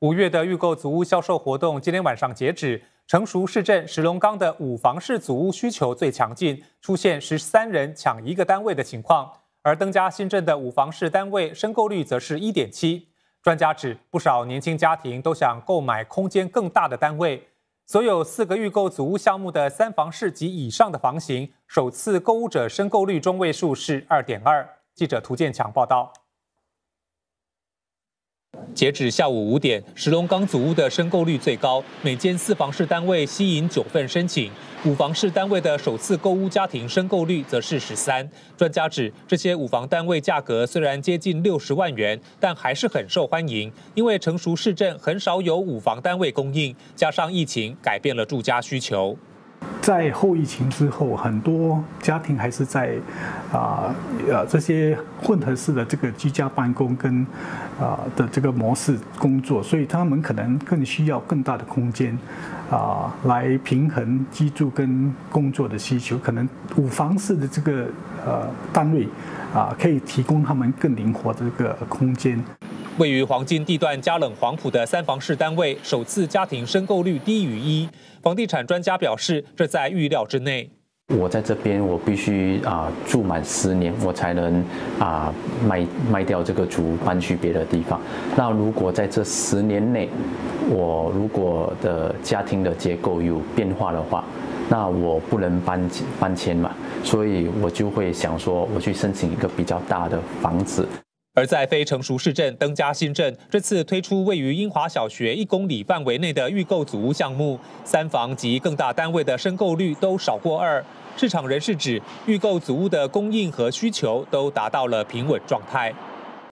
五月的预购组屋销售活动今天晚上截止，成熟市镇石龙岗的五房式组屋需求最强劲，出现十三人抢一个单位的情况。而登嘉新镇的五房式单位申购率则是一点七。专家指，不少年轻家庭都想购买空间更大的单位。所有四个预购组屋项目的三房式及以上的房型，首次购屋者申购率中位数是二点二。记者涂建强报道。截止下午五点，石龙岗组屋的申购率最高，每间四房式单位吸引九份申请，五房式单位的首次购屋家庭申购率则是十三。专家指，这些五房单位价格虽然接近六十万元，但还是很受欢迎，因为成熟市镇很少有五房单位供应，加上疫情改变了住家需求。在后疫情之后，很多家庭还是在啊呃这些混合式的这个居家办公跟啊的这个模式工作，所以他们可能更需要更大的空间啊来平衡居住跟工作的需求。可能五房式的这个呃单位啊，可以提供他们更灵活的这个空间。位于黄金地段加冷黄埔的三房式单位，首次家庭申购率低于一。房地产专家表示，这在预料之内。我在这边，我必须啊住满十年，我才能啊卖卖掉这个租，搬去别的地方。那如果在这十年内，我如果的家庭的结构有变化的话，那我不能搬搬迁嘛，所以我就会想说，我去申请一个比较大的房子。而在非成熟市镇登嘉新镇，这次推出位于英华小学一公里范围内的预购组屋项目，三房及更大单位的申购率都少过二。市场人士指，预购组屋的供应和需求都达到了平稳状态。